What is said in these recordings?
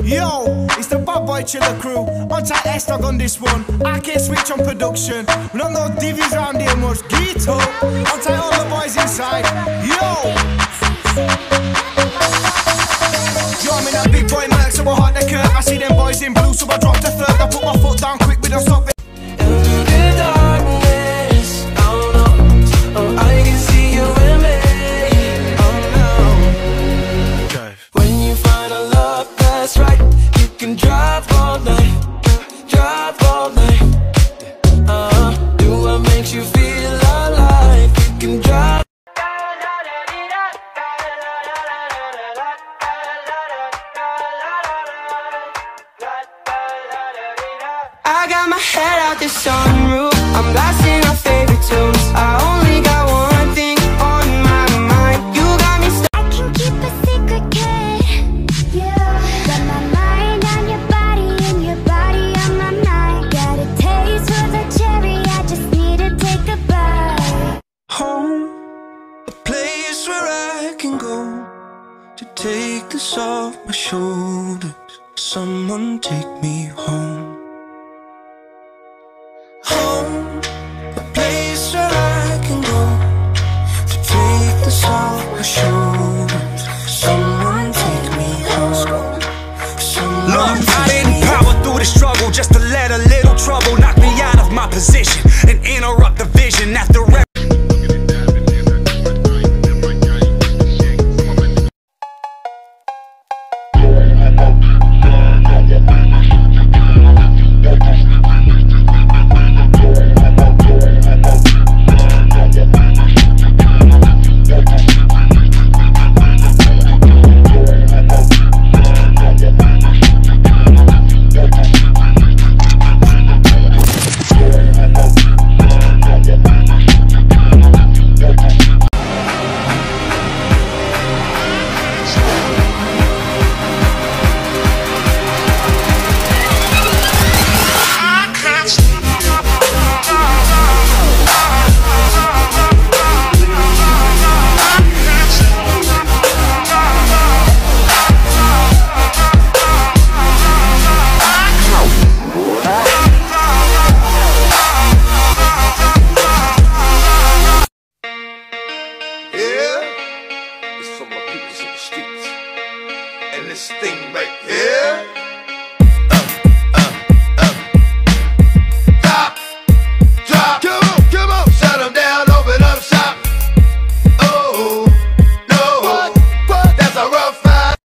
Yo, it's the bad boy chiller crew. On tight S dog on this one. I can't switch on production. We don't know divvies round here much. Get up. On tight all the boys inside. Head out the sunroof. I'm blasting our favorite tunes. I only got one thing on my mind. You got me stuck. I can keep a secret, kid. Yeah. Got my mind on your body and your body on my mind. Got a taste for the cherry. I just need to take a bite. home, a place where I can go to take this off my shoulders. Someone take me. Home, off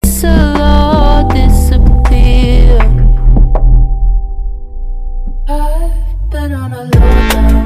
slow disappear. I've been on a low down,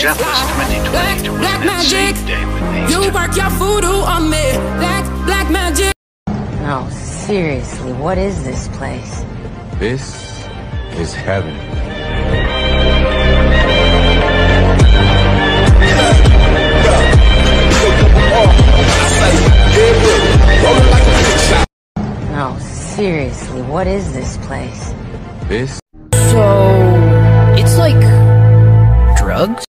Jealous 2020 to black magic. day with these You work your voodoo on me. Black, black magic. No, seriously, what is this place? This is heaven. No, seriously, what is this place? This So, it's like drugs?